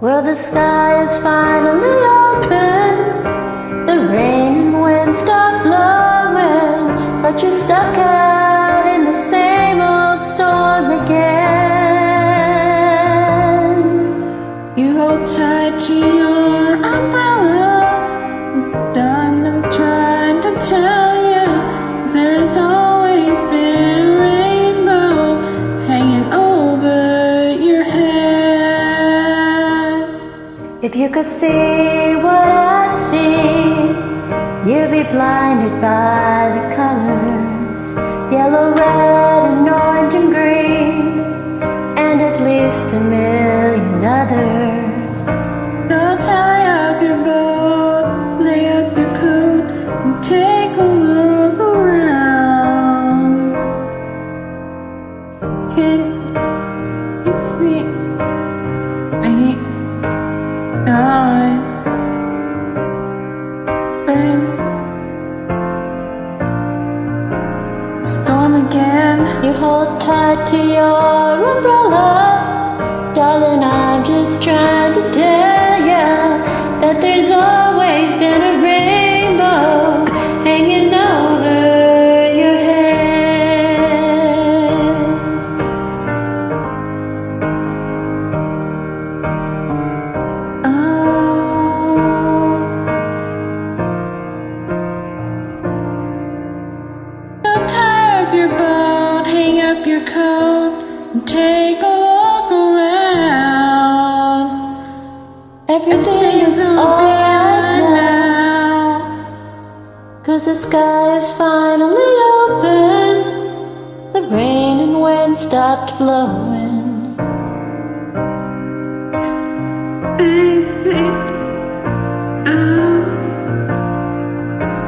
the sky is finally open. The rain and wind stop blowing, but you're stuck out in the same old storm again. You hold tight to your umbrella. If you could see what I see, you'd be blinded by the colors. Yellow, red, to your umbrella, Cause the sky is finally open. The rain and wind stopped blowing. Beastie.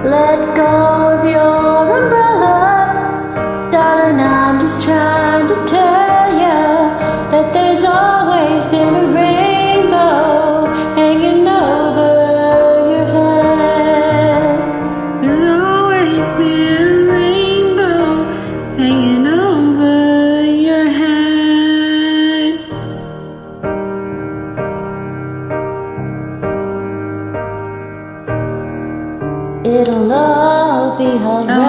Let go. a rainbow hanging over your head. It'll all be alright.